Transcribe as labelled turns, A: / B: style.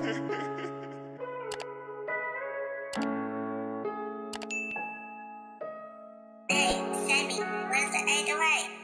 A: Hey, Sammy, where's the 808?
B: Thank